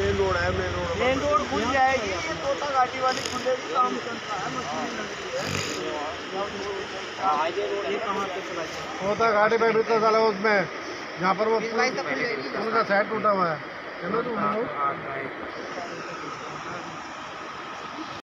Main road है main road. Main road खुल जाएगी ये तोता घाटी वाली खुलेगी काम चलता है मशीन लग रही है। ये कहाँ पे चला गया? पे भी तो साला उसमें यहाँ पर वो इस तो सेट टूटा हुआ है। चलो तुम